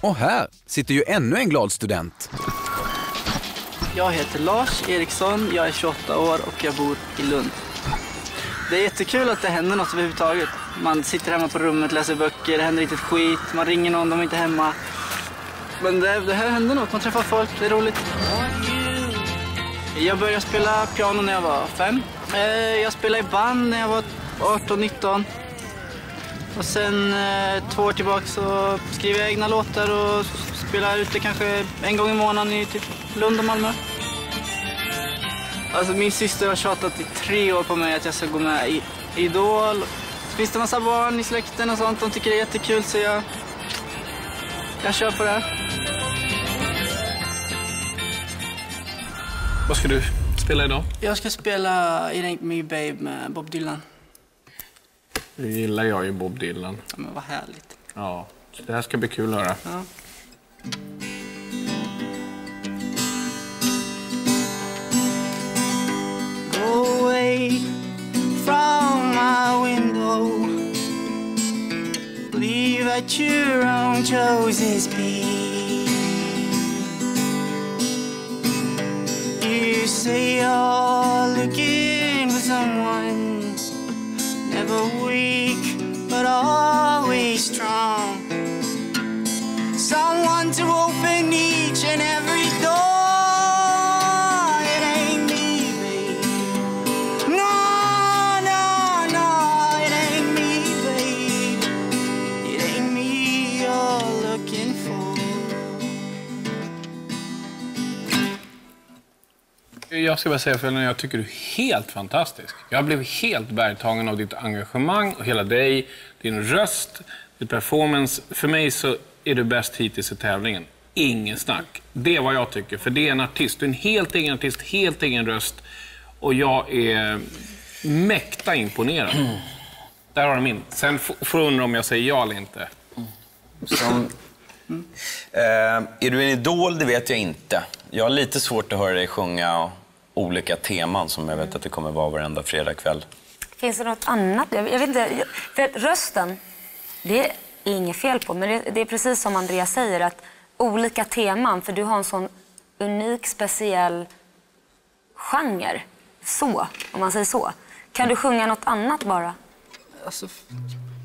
Och här sitter ju ännu en glad student. Jag heter Lars Eriksson, jag är 28 år och jag bor i Lund. Det är jättekul att det händer något överhuvudtaget. Man sitter hemma på rummet, läser böcker, det händer inte ett skit, man ringer någon, de är inte hemma. Men det, det här händer något, man träffar folk, det är roligt. Jag började spela piano när jag var fem. Eh, jag spelade i band när jag var 18-19. Och sen eh, två år tillbaka så skriver jag egna låtar och spelar ute kanske en gång i månaden i typ Lund och Malmö. Alltså min syster har tjatat i tre år på mig att jag ska gå med i Idol. Så finns det massa barn i släkten och sånt, de tycker det är jättekul så jag, jag kör på det här. Vad ska du spela idag? Jag ska spela It Ain't Me Babe med Bob Dylan. Nu gillar jag ju Bob Dylan. Ja, men vad härligt. Ja, så det här ska bli kul att höra. Ja. Go away from my window. Leave at your own chosen speed. You say you're looking Jag ska bara säga följande, jag tycker du är helt fantastisk. Jag blev helt bergtagen av ditt engagemang och hela dig, din röst, din performance. För mig så är du bäst hittills i tävlingen. Ingen snack. Det är vad jag tycker, för det är en artist. Du är en helt egen artist, helt egen röst. Och jag är mäkta imponerad. Där har du min. Sen får du undra om jag säger ja eller inte. Som, eh, är du en idol? Det vet jag inte. Jag har lite svårt att höra dig sjunga olika teman som jag vet att det kommer vara varenda fredagkväll. Finns det något annat? Jag, vet inte. För rösten, det är inget fel på. Men det, det är precis som Andreas säger, att olika teman, för du har en sån unik, speciell genre. Så, om man säger så. Kan du sjunga något annat bara? Alltså,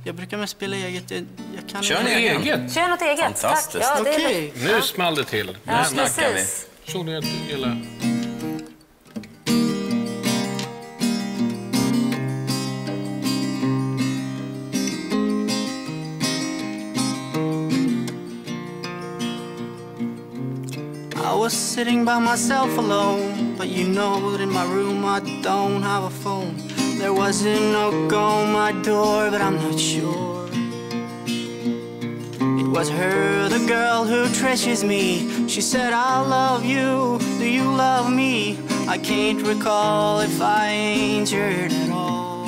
jag brukar mest spela eget. Jag, jag kan Kör egen. Eget. Kör något eget. Fantastiskt. Tack. Ja, det Okej. Nu small det till. Ja, snackar vi. att du gillar... I was sitting by myself alone, but you know that in my room I don't have a phone. There wasn't a knock on my door, but I'm not sure. It was her, the girl who treasures me. She said, I love you, do you love me? I can't recall if I injured at all.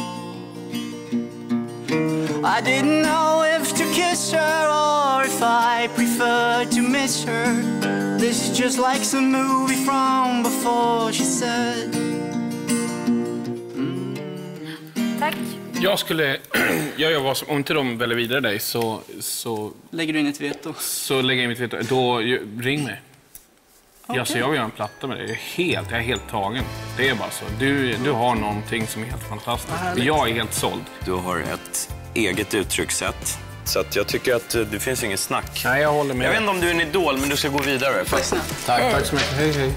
I didn't know if to kiss her or if I preferred to miss her. This is just like some movie from before, she said. Tack. Jag skulle... Jag gör vad som... Om inte de väljer vidare dig så, så, Lägger du in ett veto? så lägger jag in mitt veto. Då ring mig. Okej. Alltså, jag vill göra en platta med dig. Jag är helt, jag är helt tagen. Det är bara så. Du, du har någonting som är helt fantastiskt. Jag är helt såld. Du har ett eget uttryckssätt. Så att jag tycker att eh, det finns inget snack. Nej, jag håller med. Jag vet inte om du är en idol, men du ska gå vidare. Tack. Tack, tack så mycket. Hej, hej.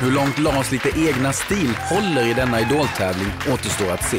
Hur långt Lars lite egna stil håller i denna idoltävling återstår att se.